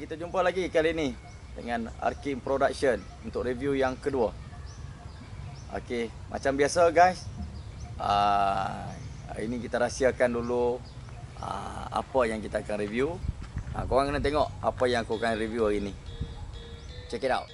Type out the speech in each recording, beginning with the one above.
kita jumpa lagi kali ni dengan Arkim Production untuk review yang kedua. Okey, macam biasa guys. Uh, hari ni kita rahsiakan dulu uh, apa yang kita akan review. Uh, korang kena tengok apa yang aku akan review hari ni. Check it out.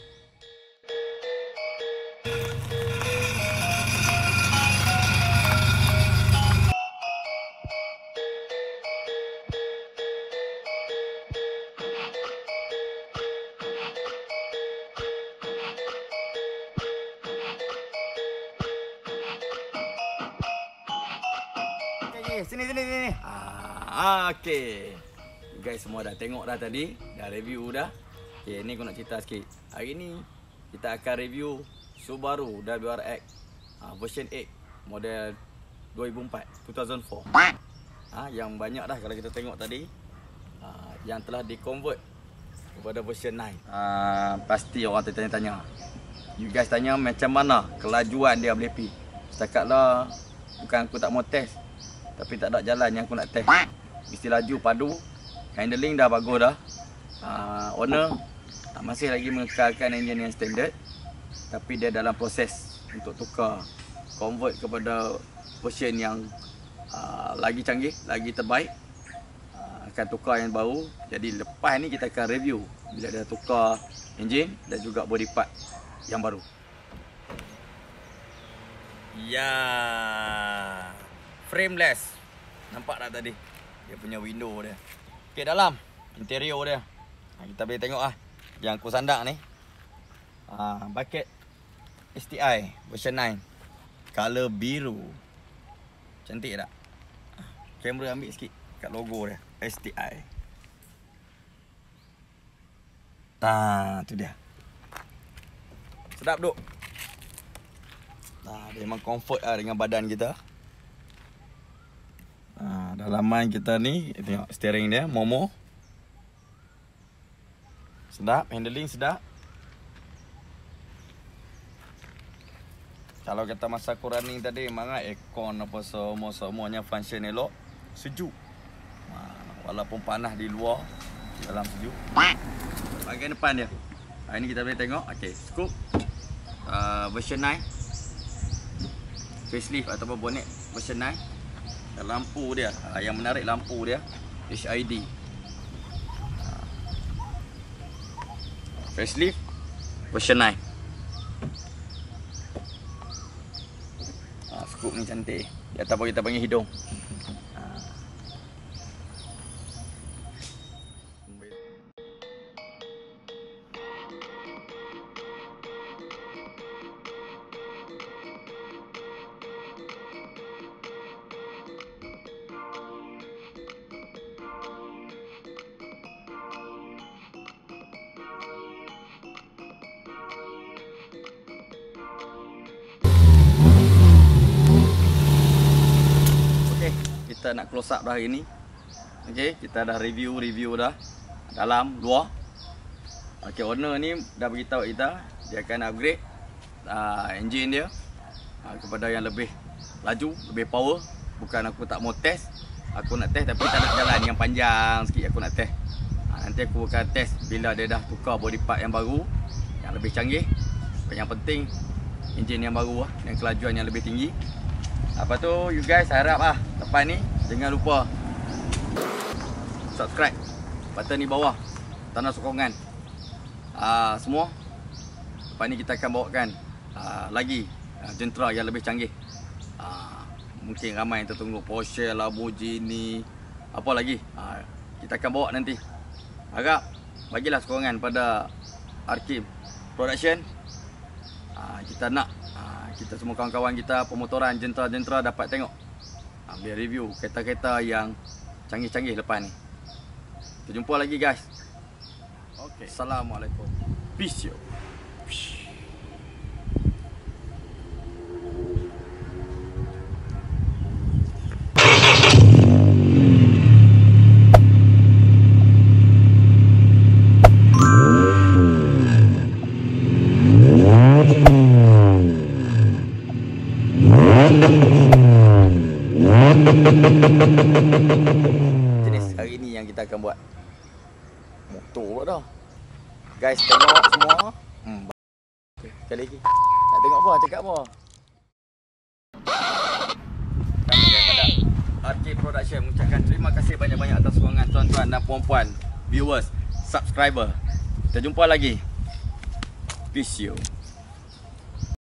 Okey, sini sini sini. Ah, okey. Guys semua dah tengok dah tadi, dah review dah. Okey, ni aku nak cerita sikit. Hari ni kita akan review Subaru WRX ah, version 8 model 2004 2004. Ah, yang banyak dah kalau kita tengok tadi ah, yang telah di-convert kepada version 9. Ah, pasti orang tanya-tanya. You guys tanya macam mana kelajuan dia boleh pi. Setakat lah bukan aku tak mau test tapi tak ada jalan yang aku nak test. Mesti laju padu. Handling dah bagus dah. Uh, owner uh, masih lagi mengekalkan enjin yang standard. Tapi dia dalam proses untuk tukar convert kepada version yang uh, lagi canggih, lagi terbaik. Uh, akan tukar yang baru. Jadi lepas ni kita akan review bila dia tukar enjin dan juga body part yang baru. Ya frameless. Nampak tak tadi? Dia punya window dia. Okey dalam interior dia. Ha, kita boleh tengok ah yang aku sandak ni. Ha, bucket STI version 9. Color biru. Cantik tak? Kamera ambil sikit kat logo dia. STI. Tah, tu dia. Sedap duk. Dia memang comfort lah dengan badan kita. Dalaman kita ni tengok steering dia Momo. Sedap, handling sedap. Kalau kata masa aku running tadi memang aircon apa semua semuanya function elok, sejuk. Ha, walaupun panas di luar, dalam sejuk. Bahagian depan dia. Ha, ini kita boleh tengok. Okey, scoop. Uh, version 9. Facelift ataupun bonnet version 9 lampu dia. Ha, yang menarik lampu dia HID facelift version 9 ha, scoop ni cantik. Di atas kita panggil hidung kita nak close up dah hari ni. Okey, kita dah review-review dah dalam luar. Okey, owner ni dah beritahu kita dia akan upgrade uh, engine dia uh, kepada yang lebih laju, lebih power. Bukan aku tak mau test. Aku nak test tapi tak nak jalan yang panjang sikit aku nak test. Uh, nanti aku akan test bila dia dah tukar body part yang baru yang lebih canggih. Yang penting engine yang baru lah, dengan kelajuan yang lebih tinggi. Apa tu you guys harap ah lepas ni jangan lupa subscribe button ni bawah tanda sokongan. Uh, semua lepas ni kita akan bawakan uh, lagi uh, jentera yang lebih canggih. Uh, mungkin ramai yang tertunggu Porsche, Lamborghini, apa lagi? Uh, kita akan bawa nanti. Harap bagilah sokongan pada Arkim Production. Uh, kita nak kita semua kawan-kawan kita pemotoran jentera-jentera dapat tengok ambil review kereta-kereta yang canggih-canggih lepas ni. Kita jumpa lagi guys. Okay. Assalamualaikum. Peace yo jenis hari ni yang kita akan buat Motor pula dah. Guys, tengok semua. Hmm. Sekali lagi. Nak tengok apa? Cakap apa? RK Production mengucapkan terima kasih banyak-banyak atas sokongan tuan-tuan dan puan-puan, viewers, subscriber. Kita jumpa lagi. Peace you.